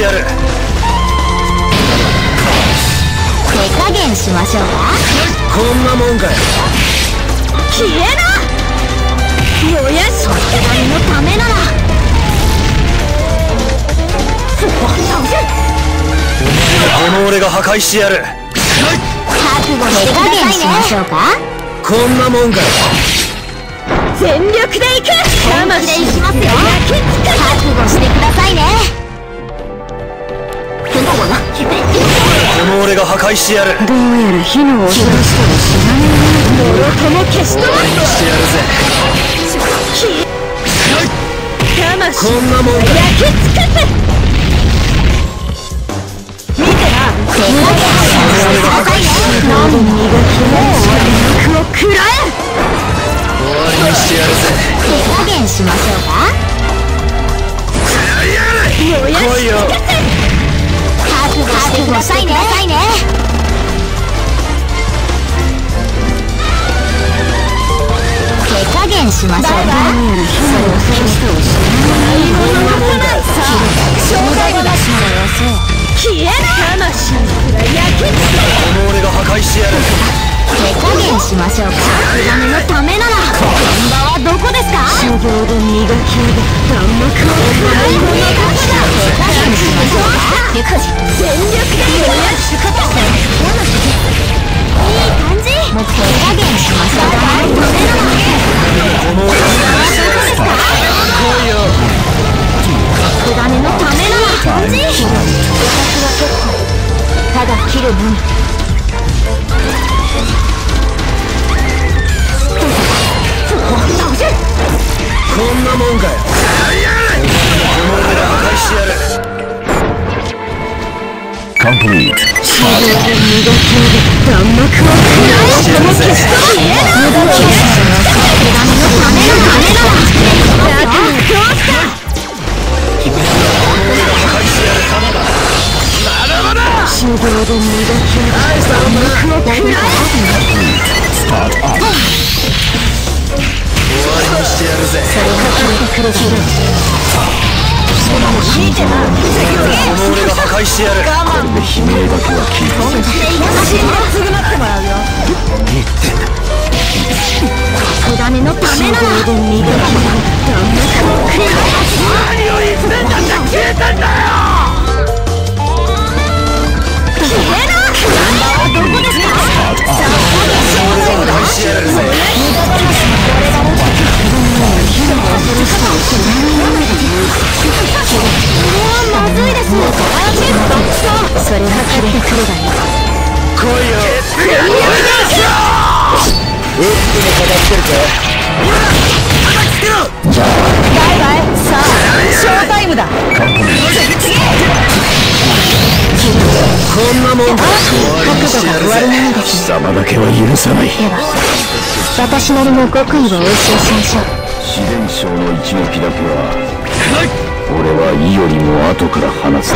してやる。手加減しましょう。かこんな。もんかよ消えな燃やしのためならこの俺が破壊してやる。覚悟して加減しましょうかこんなもんかよ。全力でいく。本気でいきますよ。覚悟してくださいねこの俺が破壊してやるどうやら火の恐ろしさを知らなもろとも消し飛ばしてやるぜ魂こんなもん焼き尽くす見てな手加減しましょう何磨きもう悪役を食らえ終わりにしてやるぜ手加減しましょうかやれ燃やし来いよ覚悟してくださいね。手加減しましょうい何者のないさ障害を出しならよそう。消えな魂の焼き尽くこの俺が破壊してやる。手加減しましょうかどこですか？修行で磨き上げ弾幕を食らい物だ手加減しましょうか全力で燃やしかた。いい感じ。もう手加減しましょうかダメならこの俺が破壊してやるどこですか来いよツバメのた。た。だ切るのみこんなもんかよしてやる Complete. 弾幕を食らえしてやるぜ消えな。無くるくる見てなこの俺が破壊してやる我慢悲鳴だけは聞いた。していたし償ってもらうよ火種のためならで磨き上げ弾幕を食え何を言ってんだって消えてんだよ消えな現場はどこですかさあ破壊してやるぜ無駄話もこれだろ火の恐ろしさを知らないようでもうまずいですそれは切れてくるがいい来いよウップも語ってるかバイバイさあショータイムだ私なりの極意をお教えしましょう。自然省の一撃だけは、俺は意よりも後から放つ。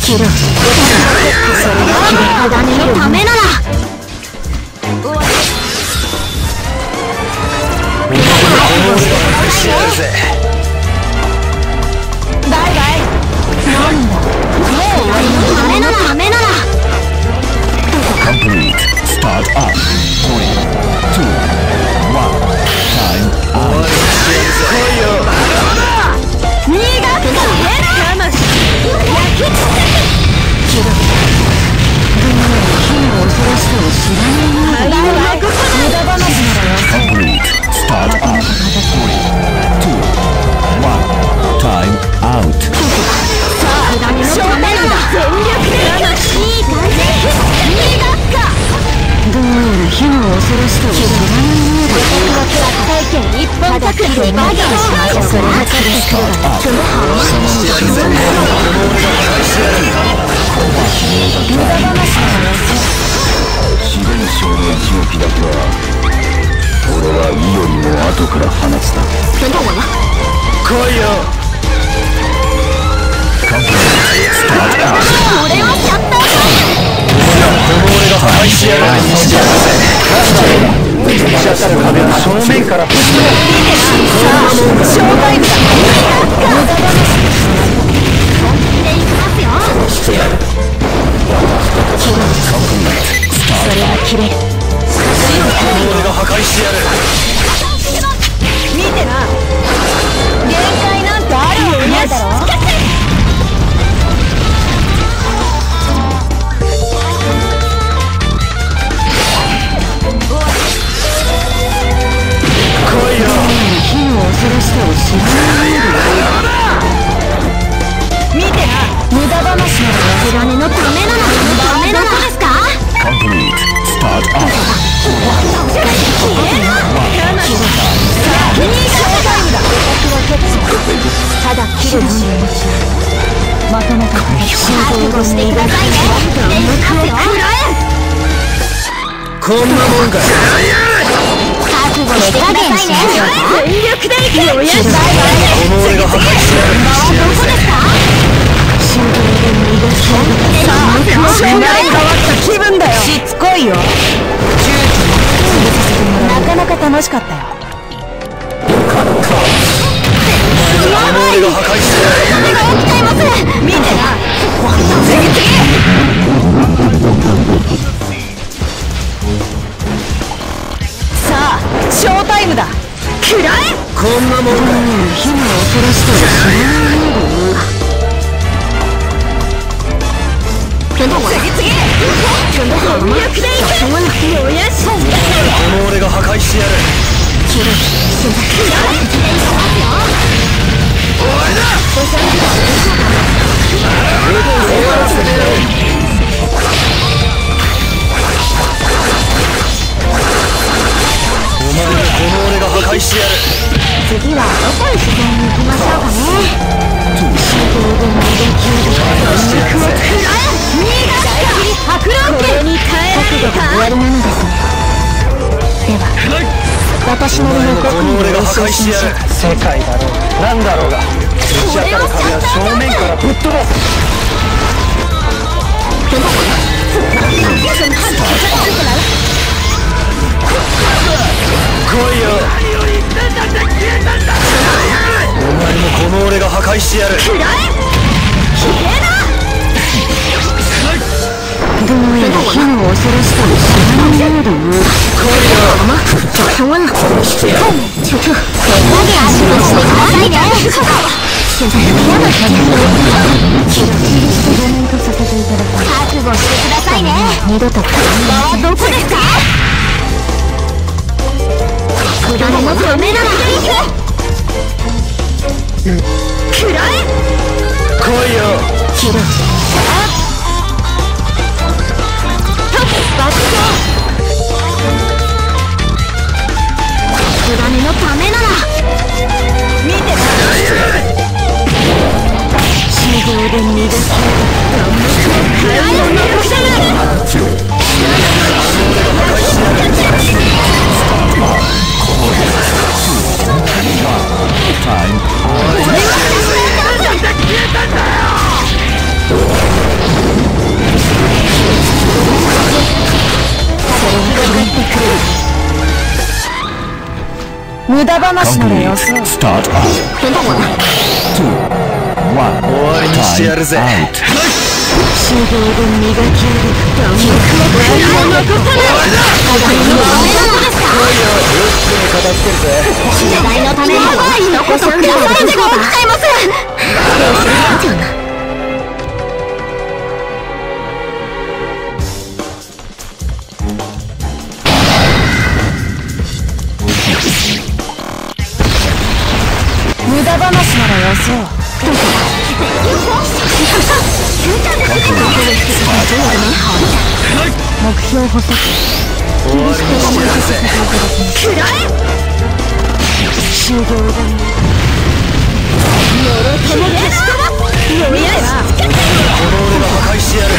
切ろうそれが切れ鋼のためならバイバイなんだもう終わりのためならためな正面からぶつショータイムだ無駄話でいきますよ。それは切れる俺が破壊してる見てな見てな。無駄話なら手金のためならダメなの。ですか Complete. Start up. 消えな先にショータイムだただ切るのみまとめた覚悟してくださいねでいきますよこんなもんかよ覚悟してくださいね。全力でいけよやしこの俺が破壊してやるどこですかったよしつこいよなかなか楽しかったよこの俺が破壊してやる何が起きちゃいます見てな次次ショータイムだ。くらえこんなもん。かよ火の恐ろしさを知らないの次次全力でいけよやしこの俺が破壊してやる切るくらえいきますの俺が破壊してやる。次はどこへ自然に行きましょうかねで逃げ切る肉を食らえ逃がした白狼家これに耐えられるか終わりなのですねでは。私の極意をの俺が破お教え壊ししまし世界だろうなんだろうが打ち当たる壁は正面からぶっ飛ばすこの俺が破壊してやる。どうやら火の恐ろしさを知らないようだなちょっとは。ちょっと手加減しましてくださいね現在嫌な気がコメントさせていただき覚悟してくださいね二度と現場はどこですか子供のためならくらえ来い？よ切るバット鋼のためなら見てな修行で逃がす無駄話ならよ.そう Start up. Two. One. 終わりにしてやるぜ Out. 修行で磨き上げ弾幕を食らいを残さない鋼のためなのですか片付けるぜのためにならよそう目標補足終わりにして。やるぜくらえ修行だね喜び消し飛ばすよやしこの俺が破壊してやる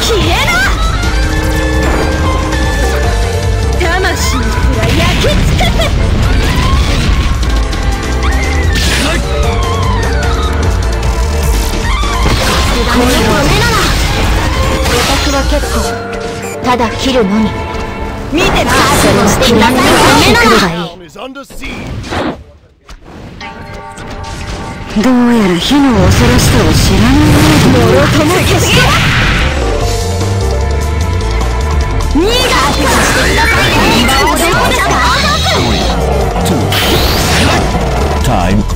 消えなだ切るのみ。見てなそのしてくださいねためなら is under siege. どうやら火の恐ろしさを知らないもろとも消して逃がしてくださいねどこですか Time こ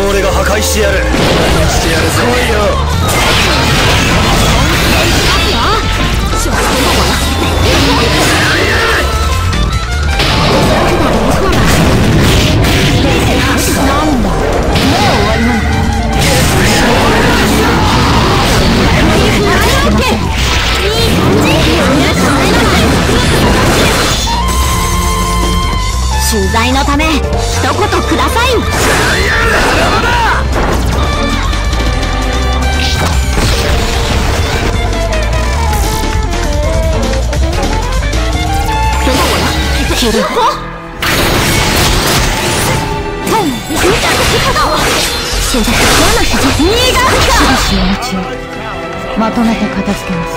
の俺が破壊してやる。してやるぜ来いよまとめて片付けます。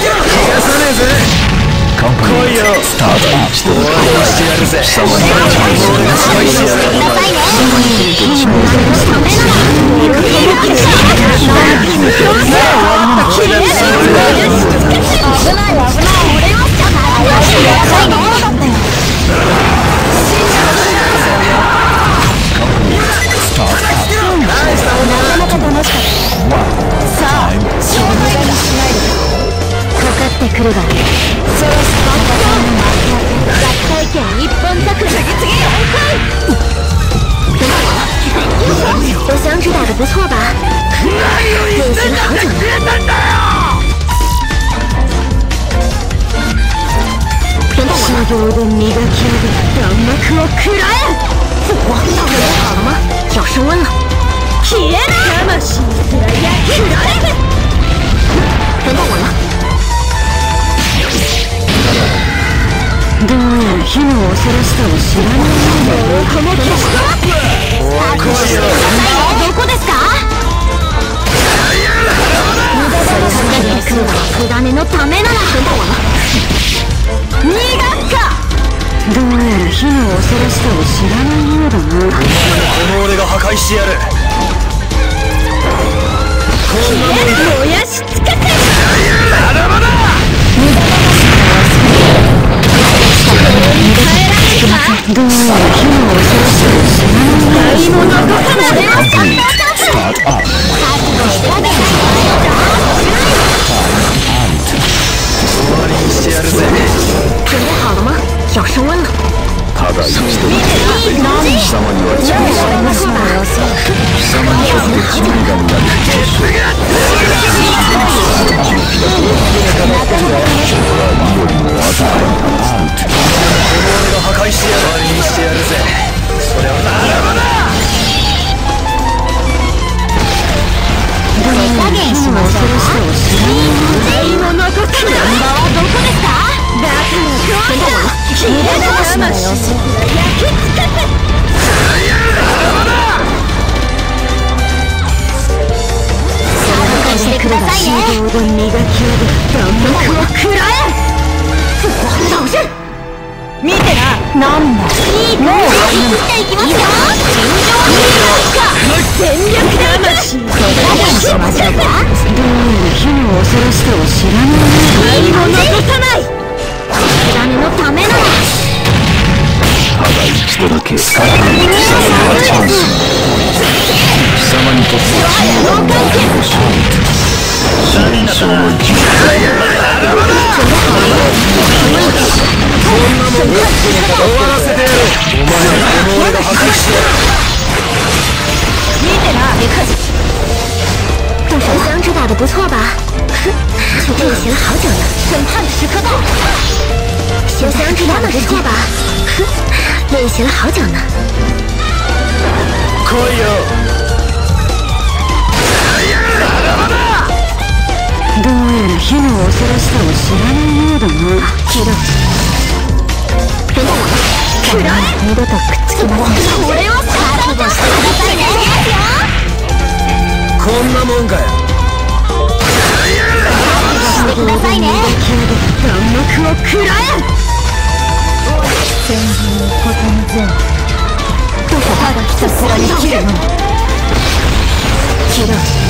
逃がさねえぜ Company 来いよ Start up して終わりにしてやるぜ貴様にとって俺が破壊してやるくださいね火のためなら行くぞ消し消える危ない危ない俺をしてくださいねってくるがそろそろ合体剣一本桜次々我想是打的不错吧？练习好久呢。等等我，修行的磨き上げ弾幕を食らえ！我到底好了吗？要升温了。消え火の恐ろしさを知らないようだこの消しは来いよどこですか？無駄話が来るのは火種のためなら逃がすかどうやら火の恐ろしさを知らないようだなこの俺が破壊してやるこんなもんか燃やし尽くせどうやら火の恐ろしい何も残さないで Company Start up 終わりにしてやるぜ准备好了吗？要升温了。ただ一度貴様にはチャンス我们说吧，貴様にとって地味が見られる緑も後からアウトこの俺が破壊してやる。終わりにしてやるぜ。それはまだまだ手加減しましょうか。何も残さない。現場はどこですか？だから今日だ。消える魂の様子。焼き尽くせ。参加してくださいね。修行で磨き上げ弾幕を食らえ。倒せ。見て。な。なんだ？もうていきますよ。尋常にいか。全力で魂。手加減しましょうか。どうやら火の恐ろしさを知らない何も残さない。火種のためなら。ただ一度だけ貴様にはチャンス貴様にとって地味が見られる勝利真相の一部終わらせてやるお前の俺が破壊してやる見てな别客气互相知道的不错吧练习了好久呢审判的时刻到互相知道的不错吧？练习了好久呢。来いどうやら火の恐ろしさを知らないようだなけどくらえ二度とくっつきませんこれを覚悟してくださいねこんなもんかよしてくださいね弾幕を食らえ戦場にこたむぜただひたすらに切るの切ろう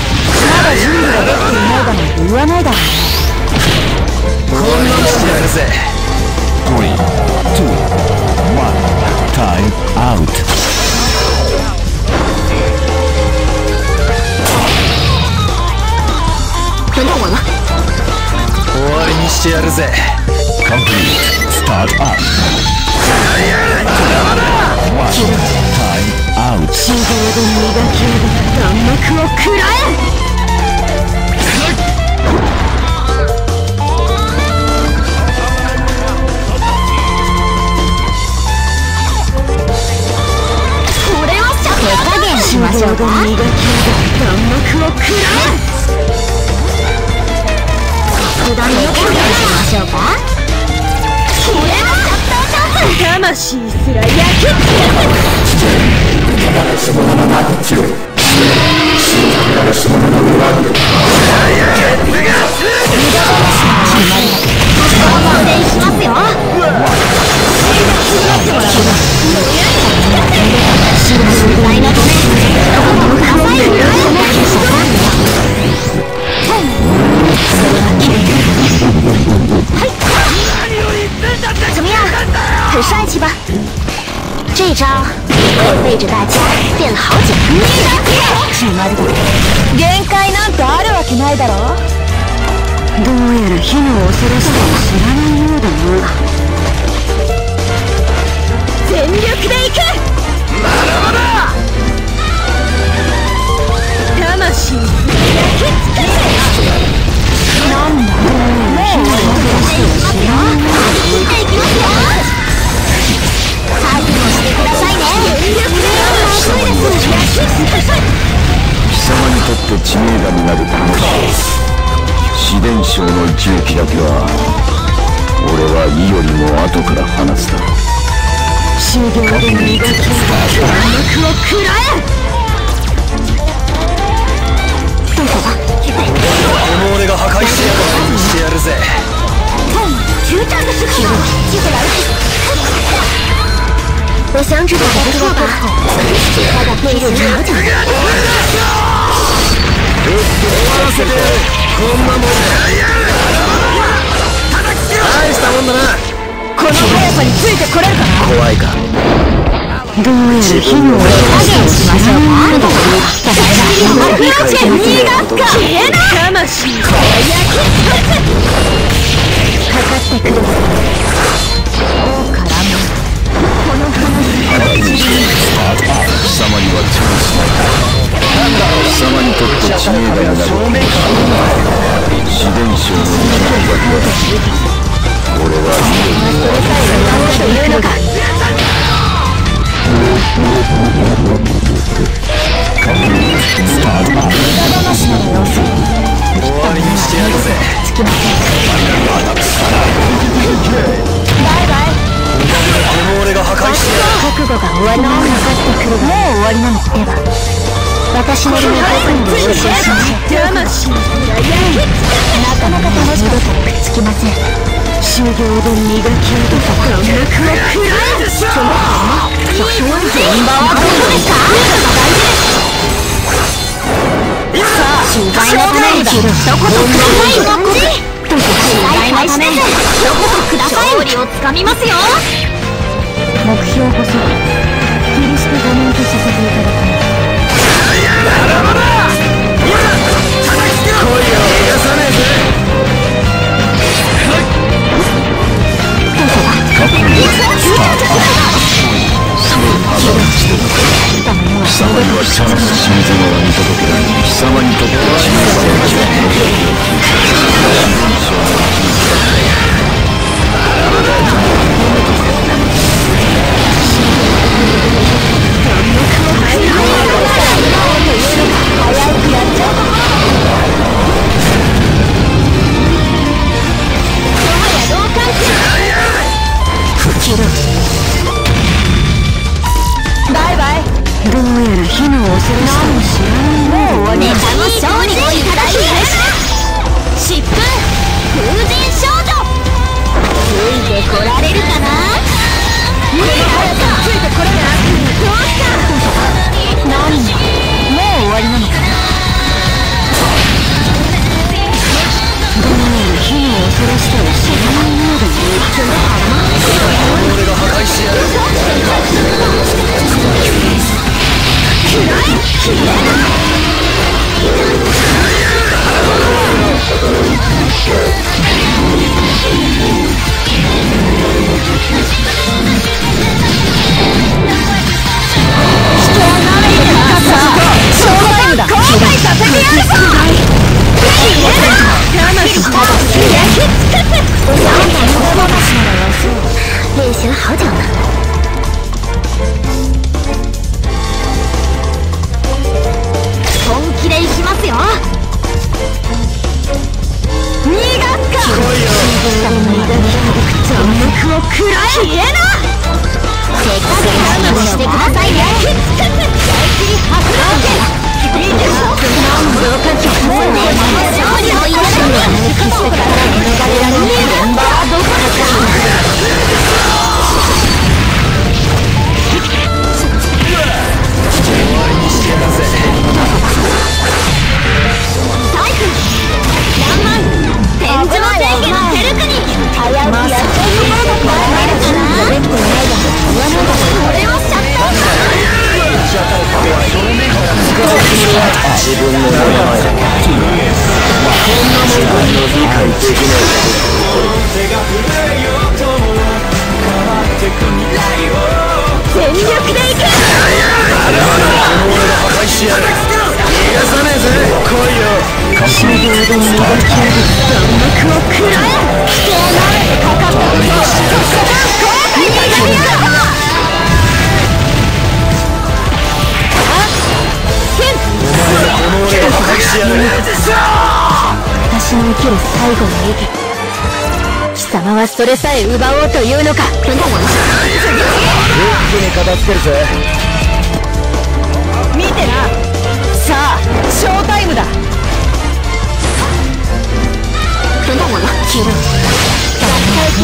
だ準備ができていないだなんて言わないだろこんなもんしてやるぜ3 2 1 Time out. 終わりにしてやるぜ Complete Start up 1 Time out 修行で磨き上げた弾幕を食らえ!ましょうか磨き上げた弾幕を食らえ手加減しましょうかこれは魂すら焼き付けてしますよ很帅气吧？这招可背着大家练了好久。決まりだ限界なんてあるわけないだろどうやら火の恐ろしさを知らないようだな全力でいくまだまだ死死伝承の一撃だけは俺は意よりも後から放つだ修行で磨き上げた弾幕を食らえどうぞこの俺が破壊してやるしてやるぜ局长的时刻到了，机会来了。我想知道的不错吧？他的内心好讲究。終わせてやるこんなもんだ大したもんだなこの速さについてこれるかな怖いかどうやら火の加減しましょうかアプローチで身が消えない魂から焼き付けかかってくる王からもこの話貴様にはチャンスな。い貴様にとって知名度になる死伝承の一撃だけは俺は意よりも何というのか無駄話ならどうする終わりにしてやるぜつきませんバイバイこの俺が破壊してやる覚悟が終わりなのかかってくるもう終わりなのでは私なりの覚悟で練習しましょう魂なかなか楽しくくっつきません修行で磨き上げた眼力を食らえその現場はどこです。かさあ取材のために一言くださいこっち取材のために一言ください勝利をつかみますよ目標こそキリスト画面とさせていただきます来いよ逃がさねえぜ覚悟スタートそう肌をつけた貴様にはさらす死に様は見届けられ貴様にとって自由は自分の手で真相は気づか私の生きる最後の息貴様はそれさえ奪おうというのか？一気に片付けるぜ。見てな。さあショータイムだ。そんなもの。切るけ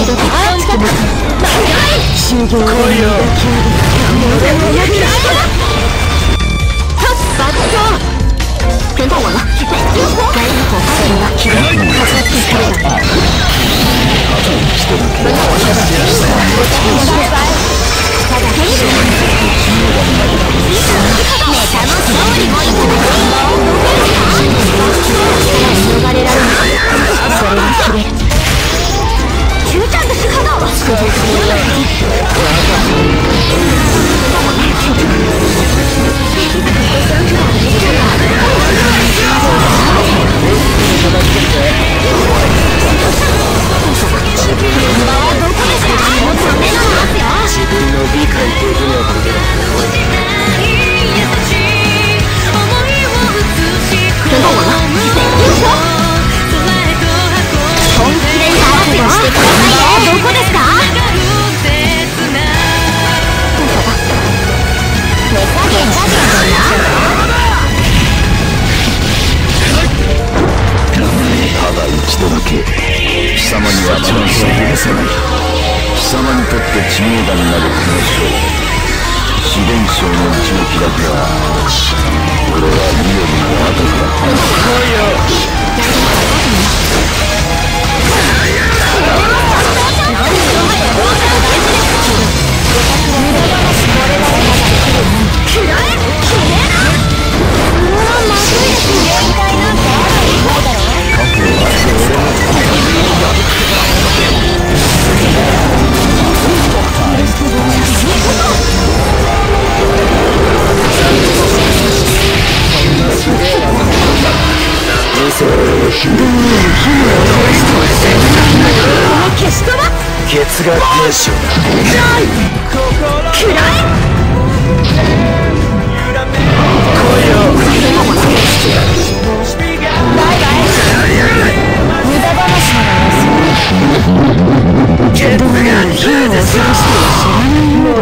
どああ近く修行を磨き上げた俺を。焼き出したはっ爆走跟到我了，该一口饭了，かかってくるだ跟到我了，ただ天使ネタの勝利もいただき逃れられないそれは切れるキューちゃんです。花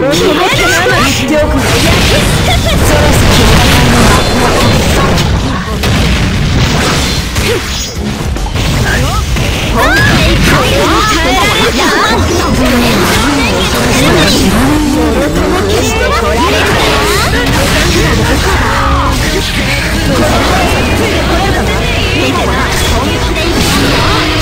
くそをるこの声れ見てなで言たんだ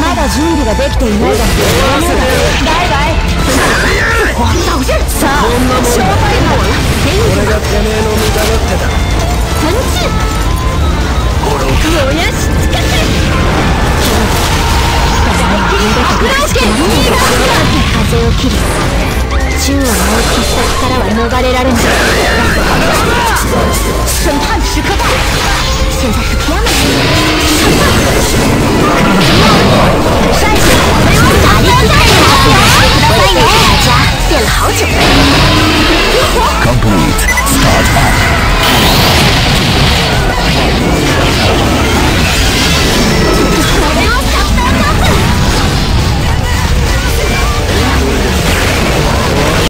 まだ準備ができていないだ。ろバイバイさあショータイム俺がてめえの味方ってだ。パン燃やし尽かせ大切に爆弾剣2号風を切り宙を舞う必殺からは逃れられない审判时刻到现在是天门战士打力大我也为大家练了好久。Complete. Start. Let's go.